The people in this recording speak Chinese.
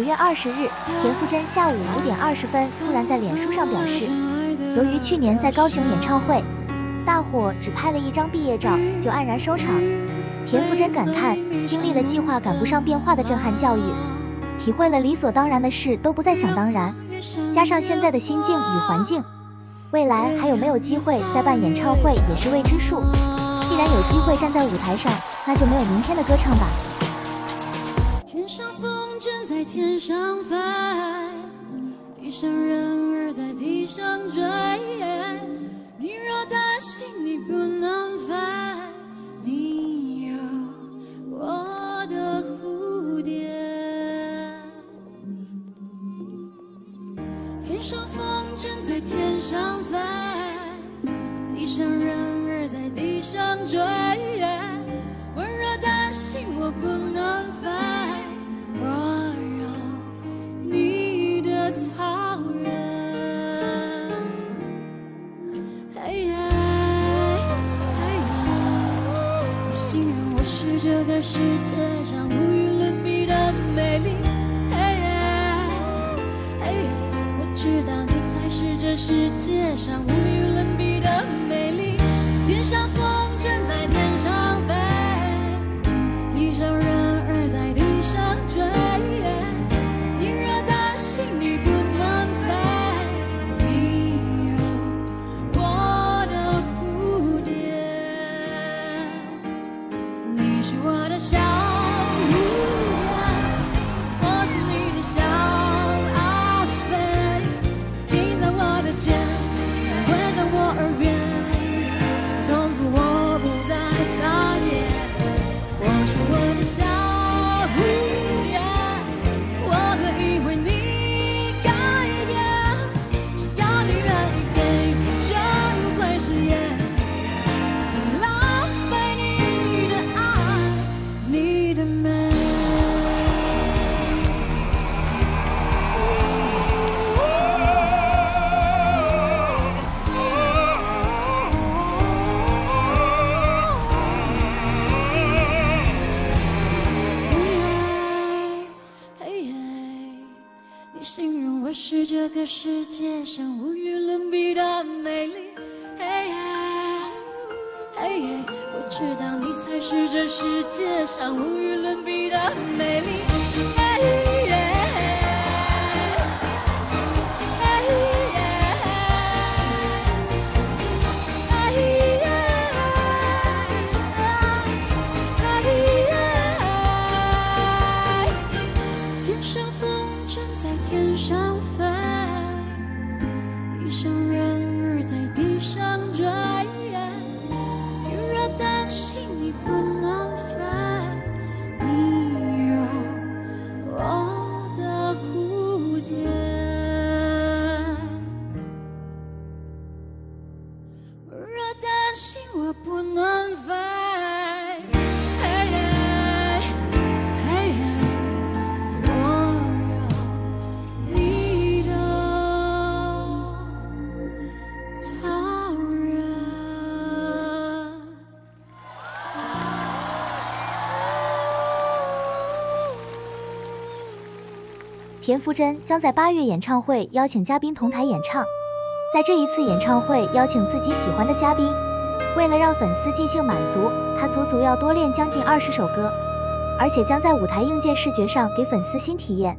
五月二十日，田馥甄下午五点二十分突然在脸书上表示，由于去年在高雄演唱会大伙，只拍了一张毕业照就黯然收场。田馥甄感叹，经历了计划赶不上变化的震撼教育，体会了理所当然的事都不再想当然，加上现在的心境与环境，未来还有没有机会再办演唱会也是未知数。既然有机会站在舞台上，那就没有明天的歌唱吧。正在天上飞，地上人儿在地上追。你若担心你不能飞，你形容我是这个世界上无与伦比的美丽，嘿耶嘿耶我知道你才是这世界上无与伦比的美丽，天上风 you 你形容我是。这个世界上无与伦比的美丽，嘿耶，嘿耶，我知道你才是这世界上无与伦比的美丽。我不能飞。田馥甄将在八月演唱会邀请嘉宾同台演唱，在这一次演唱会邀请自己喜欢的嘉宾，为了让粉丝尽兴满足，他足足要多练将近二十首歌，而且将在舞台硬件视觉上给粉丝新体验。